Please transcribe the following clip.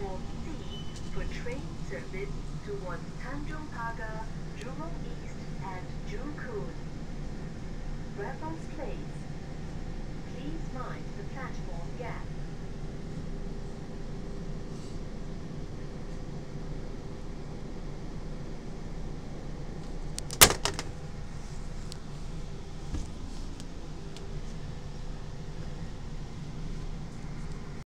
for train service towards Tanjung Pagar, Jurong East, and Joo Koon. Raffles Place. Please mind the platform.